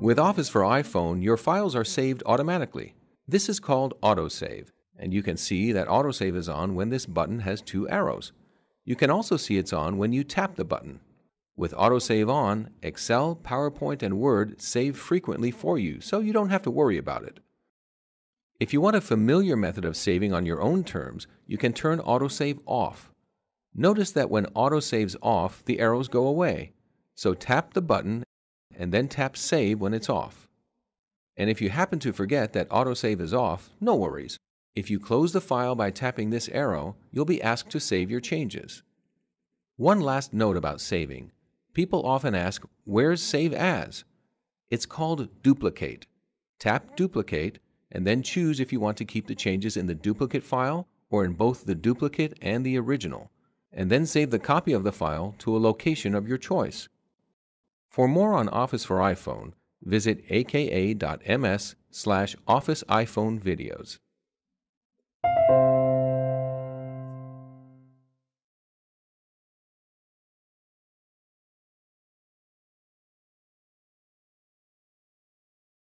With Office for iPhone, your files are saved automatically. This is called autosave, and you can see that autosave is on when this button has two arrows. You can also see it's on when you tap the button. With autosave on, Excel, PowerPoint, and Word save frequently for you, so you don't have to worry about it. If you want a familiar method of saving on your own terms, you can turn autosave off. Notice that when autosave's off, the arrows go away. So tap the button and then tap Save when it's off. And if you happen to forget that autosave is off, no worries. If you close the file by tapping this arrow, you'll be asked to save your changes. One last note about saving. People often ask, where's Save As? It's called Duplicate. Tap Duplicate and then choose if you want to keep the changes in the duplicate file or in both the duplicate and the original, and then save the copy of the file to a location of your choice. For more on Office for iPhone, visit aka.ms slash Office iPhone videos.